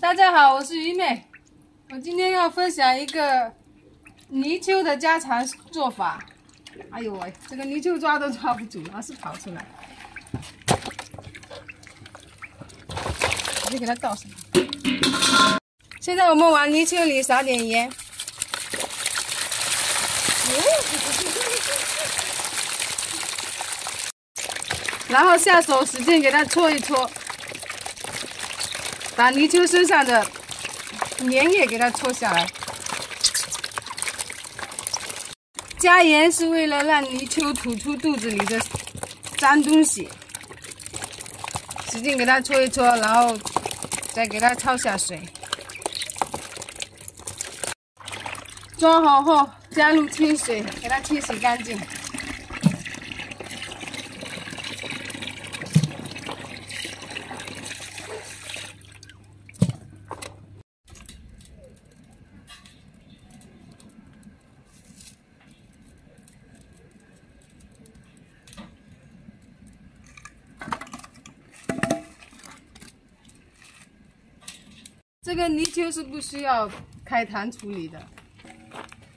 大家好，我是鱼妹，我今天要分享一个泥鳅的家常做法。哎呦喂，这个泥鳅抓都抓不住，老是跑出来。直接给它倒上。现在我们往泥鳅里撒点盐。然后下手使劲给它搓一搓，把泥鳅身上的粘液给它搓下来。加盐是为了让泥鳅吐出肚子里的脏东西。使劲给它搓一搓，然后再给它焯下水。装好后，加入清水，给它清洗干净。这个泥鳅是不需要开膛处理的，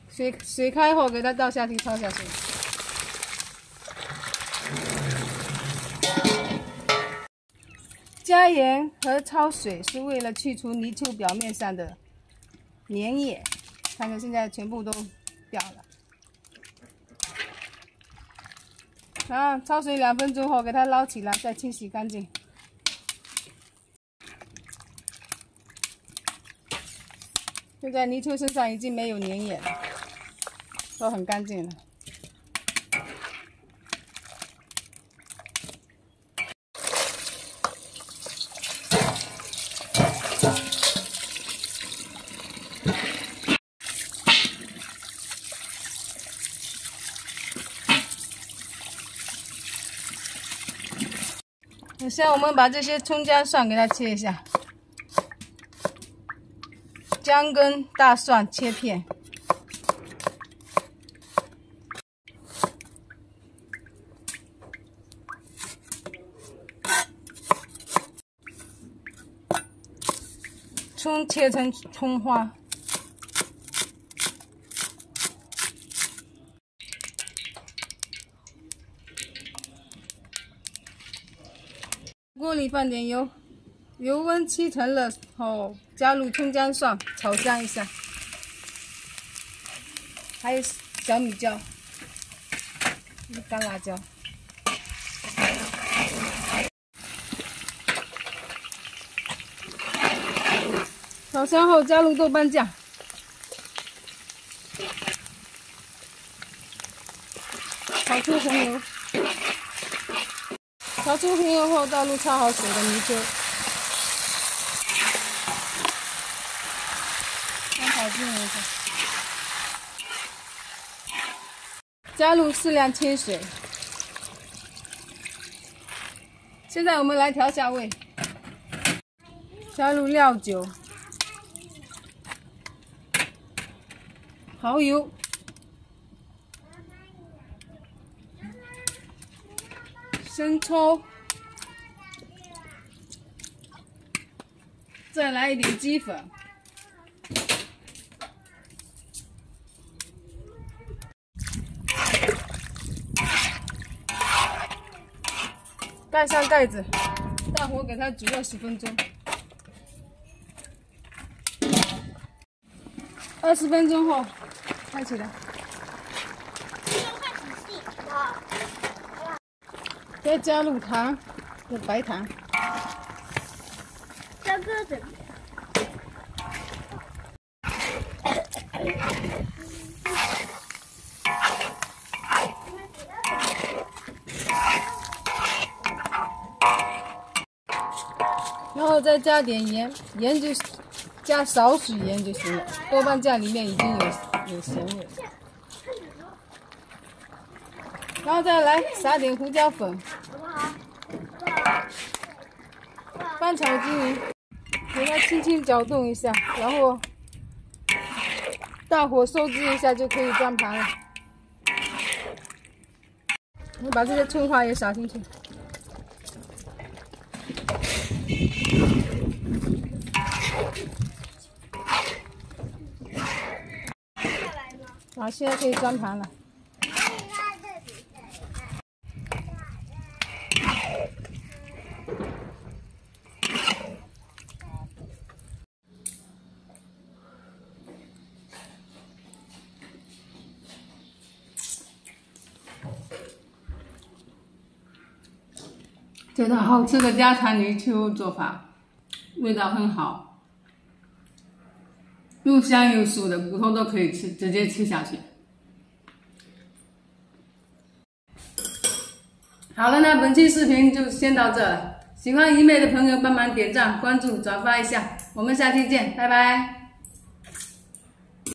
水水开后给它倒下去焯下水。加盐和焯水是为了去除泥鳅表面上的粘液，看看现在全部都掉了。啊焯水两分钟后给它捞起来，再清洗干净。现在泥鳅身上已经没有粘液了，都很干净了。首先，我们把这些葱姜蒜给它切一下。姜跟大蒜切片，葱切成葱花，锅里放点油。油温七成了后，加入葱姜蒜炒香一下，还有小米椒、干辣椒。炒香后加入豆瓣酱，炒出红油。炒出红油后，倒入焯好水的泥鳅。加入适量清水。现在我们来调下味，加入料酒、蚝油、生抽，再来一点鸡粉。盖上盖子，大火给它煮二十分钟。二十分钟后，开起来。再加入糖，有白糖。加鸽子。再加点盐，盐就加少许盐就行了。豆瓣酱里面已经有有咸味了。然后再来撒点胡椒粉，翻炒均匀，给它轻轻搅动一下，然后大火收汁一下就可以装盘了。我把这些葱花也撒进去。好现在可以装盘了。这道好吃的家常泥鳅做法，味道很好，又香又酥的，骨头都可以吃，直接吃下去。好了，那本期视频就先到这了。喜欢怡美的朋友帮忙点赞、关注、转发一下，我们下期见，拜拜。